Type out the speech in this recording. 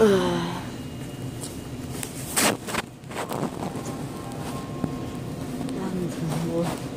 哎。让我。